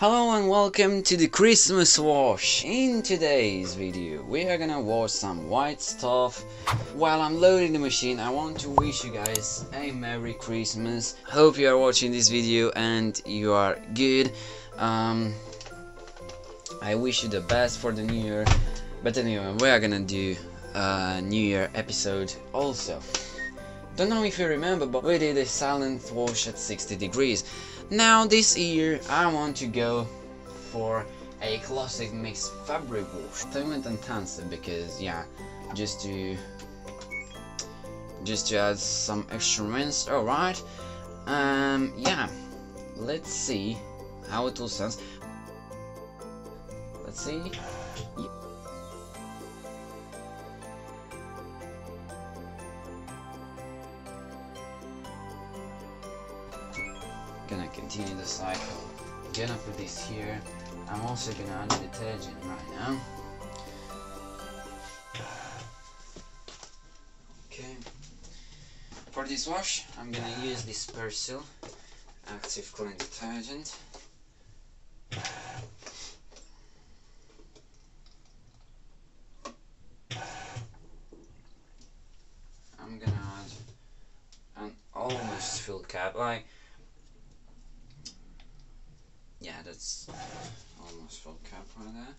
Hello and welcome to the Christmas wash. In today's video we are gonna wash some white stuff. While I'm loading the machine I want to wish you guys a Merry Christmas. Hope you are watching this video and you are good. Um, I wish you the best for the new year. But anyway, we are gonna do a new year episode also. Don't know if you remember but we did a silent wash at 60 degrees. Now this year I want to go for a classic mixed fabric wash. I went intensive because yeah, just to just to add some extra rinse. Alright. Um yeah. Let's see how it all sounds. Let's see. Gonna continue the cycle. Gonna put this here. I'm also gonna add detergent right now. Okay. For this wash, I'm gonna use this Persil active clean detergent. I'm gonna add an almost full cap, like yeah that's almost full cap right there.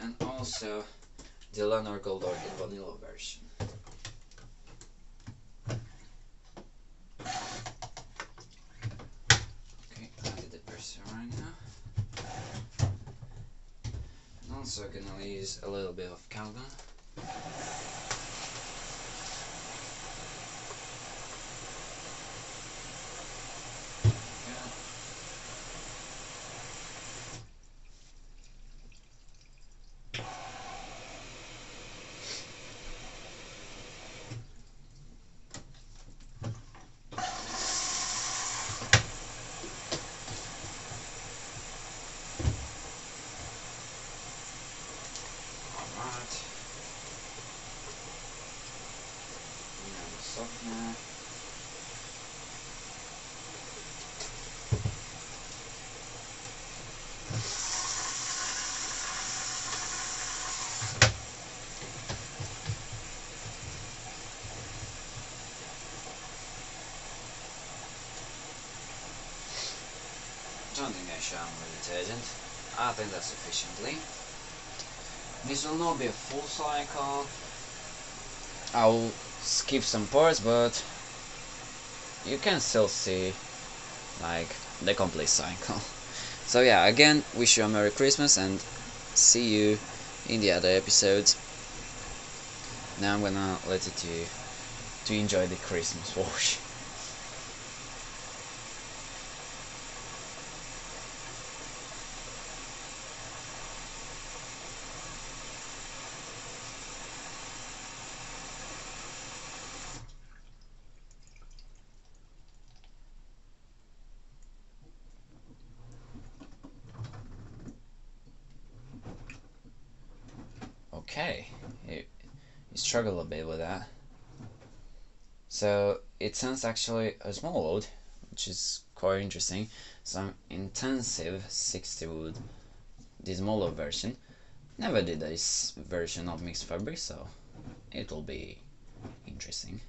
And also the Lenor Gold Orchid vanilla version. Okay I added the Persil right now. And also gonna use a little bit of Calgon Alright. Now the softener. Don't think I shower with detergent. I think that's sufficiently. This will not be a full cycle. I'll skip some parts, but you can still see like the complete cycle. So yeah, again, wish you a Merry Christmas and see you in the other episodes. Now I'm gonna let you to to enjoy the Christmas wash. Okay, you, you struggle a bit with that. So it sounds actually a small load, which is quite interesting. Some intensive 60 wood, the smaller version. Never did this version of mixed fabric, so it will be interesting.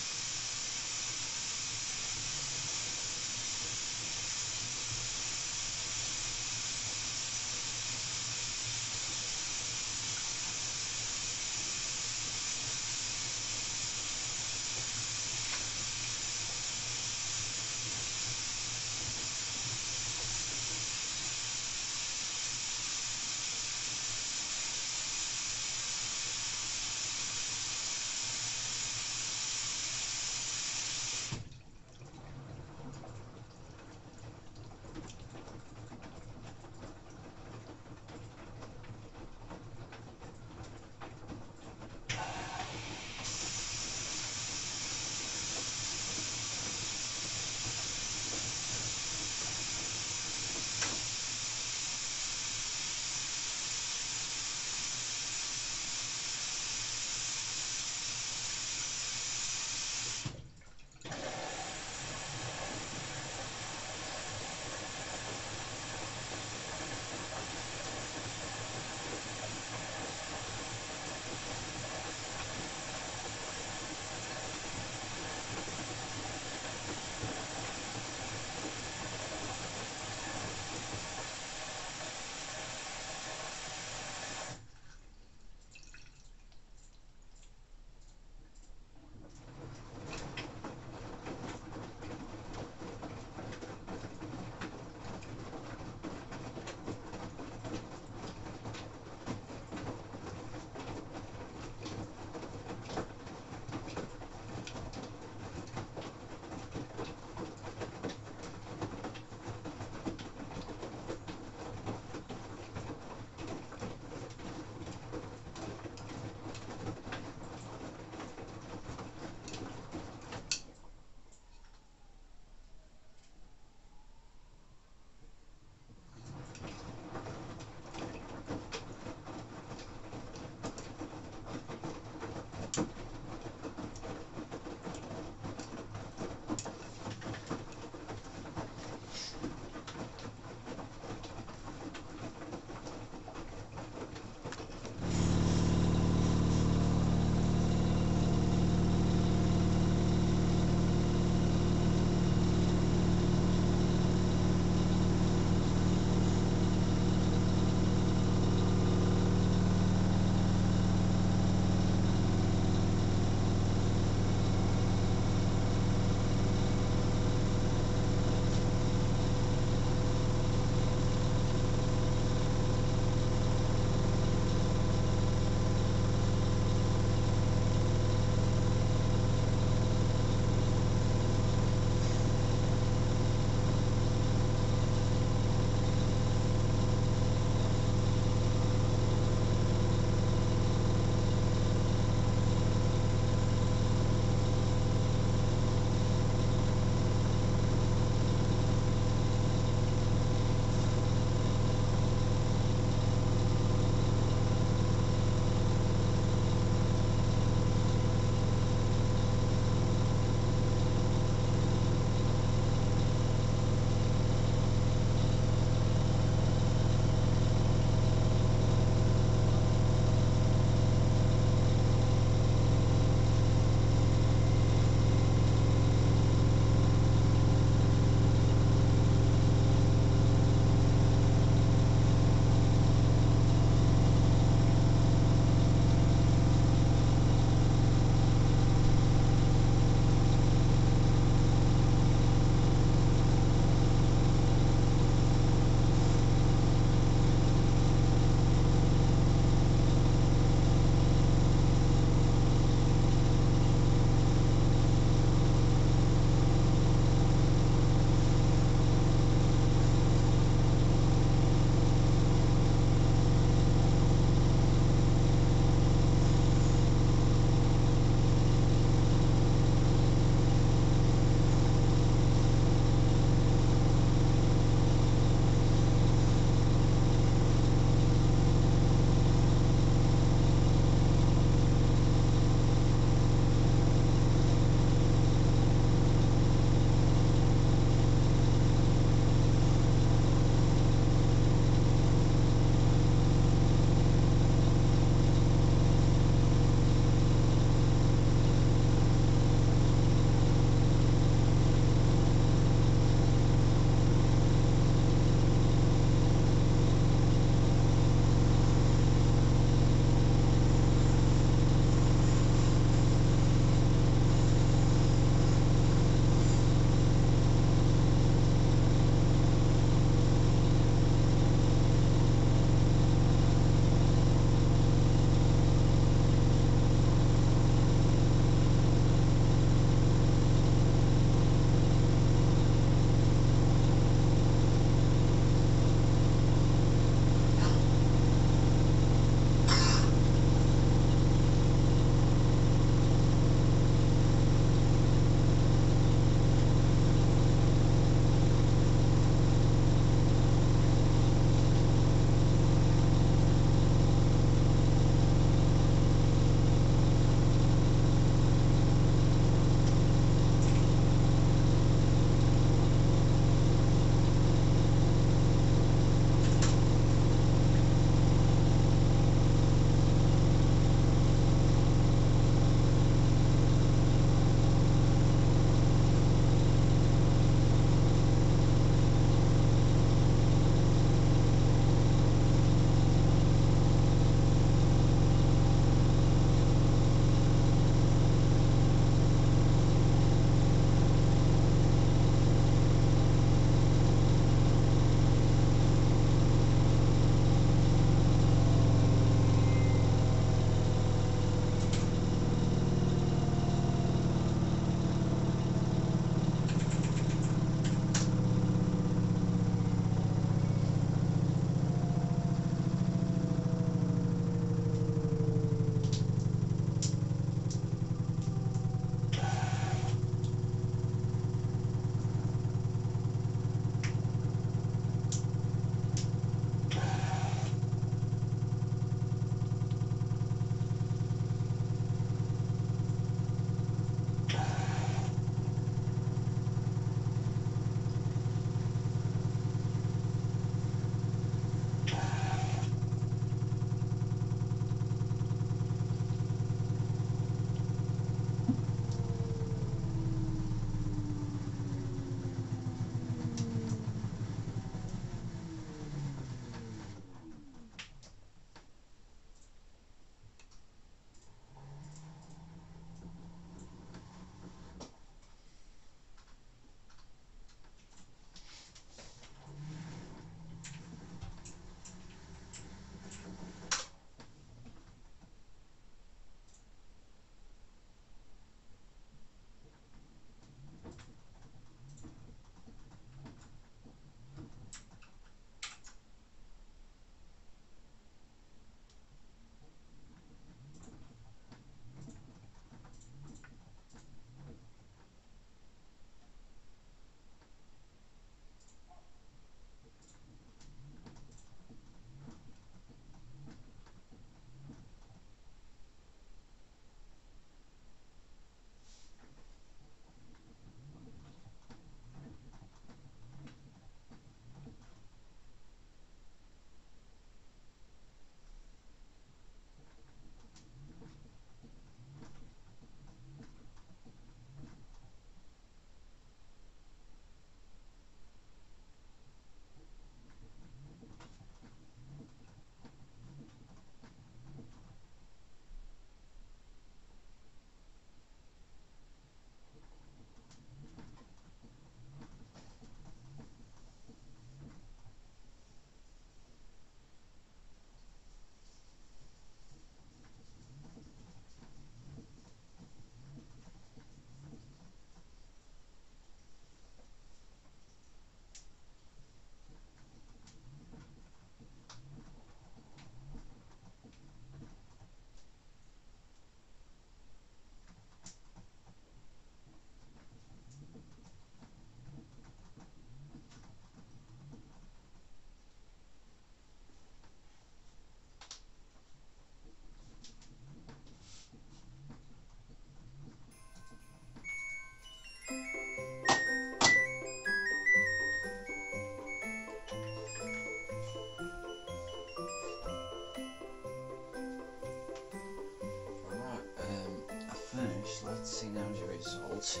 The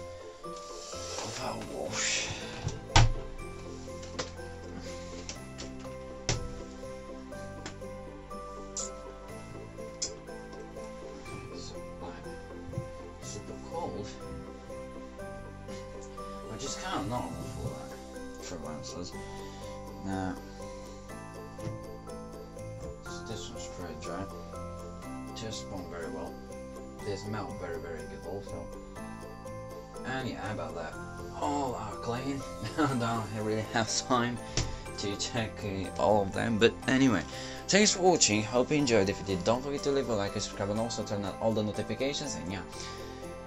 of our cold, which is kind of normal answers. Now, this one's pretty dry. Just spun very well. They smell very very good also. And yeah, about that, all are clean. I don't really have time to check uh, all of them, but anyway, thanks for watching. Hope you enjoyed. If you did, don't forget to leave a like and subscribe, and also turn on all the notifications. And yeah,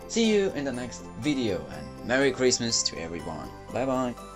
see you in the next video. And Merry Christmas to everyone. Bye bye.